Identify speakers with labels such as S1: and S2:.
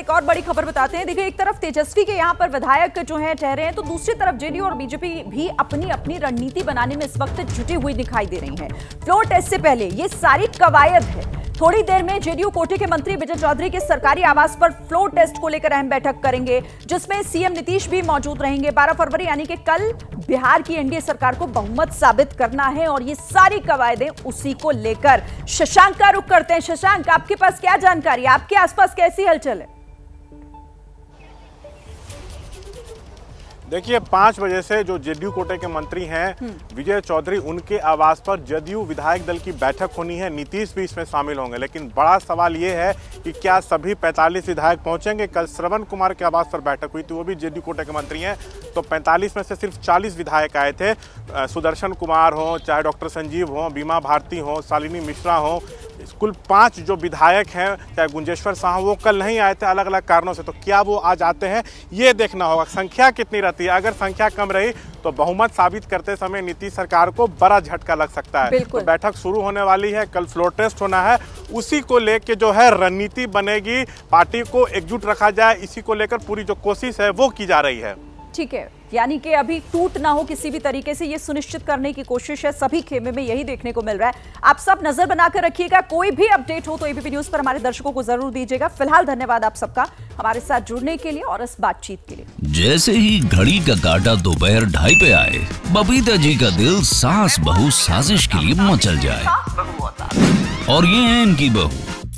S1: एक और बड़ी खबर बताते हैं। देखिए, एक तरफ़ तेजस्वी के यहाँ पर विधायक जो है, ठहरे हैं तो दूसरी तरफ़ जेडीयू और बीजेपी भी अपनी अपनी रणनीति बनाने में इस वक्त जुटी हुई दिखाई दे रही हैं। फ्लोर टेस्ट से पहले ये सारी कवायद है। थोड़ी देर में जेडीयू कोटे के मंत्री विजय चौधरी के सरकारी आवास पर फ्लोर टेस्ट को लेकर अहम बैठक करेंगे, जिसमें सीएम नीतीश भी मौजूद रहेंगे। 12 फरवरी, यानी कि कल, बिहार की एनडीए सरकार को बहुमत साबित करना है और ये सारी कवायदें उसी को लेकर। शशांक का रुख करते हैं। शशांक, आपके पास क्या जानकारी आपके आसपास कैसी हलचल है?
S2: देखिए पाँच बजे से जो जदयू कोटे के मंत्री हैं विजय चौधरी उनके आवास पर जदयू विधायक दल की बैठक होनी है। नीतीश भी इसमें शामिल होंगे लेकिन बड़ा सवाल ये है कि क्या सभी 45 विधायक पहुँचेंगे? कल श्रवण कुमार के आवास पर बैठक हुई थी वो भी जदयू कोटे के मंत्री हैं तो 45 में से सिर्फ़ 40 विधायक आए थे। सुदर्शन कुमार हो चाहे डॉक्टर संजीव हो बीमा भारती हो शालिनी मिश्रा हो कुल पाँच जो विधायक हैं चाहे गुंजेश्वर शाह वो कल नहीं आए थे अलग अलग कारणों से तो क्या वो आज आते हैं? ये देखना होगा। संख्या कितनी रहती है? अगर संख्या कम रही तो बहुमत साबित करते समय नीतीश सरकार को बड़ा झटका लग सकता है। तो बैठक शुरू होने वाली है कल फ्लोर टेस्ट होना है। उसी को लेकर जो है रणनीति बनेगी पार्टी को एकजुट रखा जाए इसी को लेकर पूरी जो कोशिश है वो की जा रही है।
S1: ठीक है यानी कि अभी टूट ना हो किसी भी तरीके से ये सुनिश्चित करने की कोशिश है सभी खेमे में यही देखने को मिल रहा है। आप सब नज़र बनाकर रखिएगा कोई भी अपडेट हो तो एबीपी न्यूज़ पर हमारे दर्शकों को ज़रूर दीजिएगा। फ़िलहाल धन्यवाद आप सबका हमारे साथ जुड़ने के लिए और इस बातचीत के लिए।
S3: जैसे ही घड़ी का काटा दोपहर ढाई पे आए बबीता जी का दिल सास बहू साजिश के लिए मचल जाए। और ये है इनकी बहू।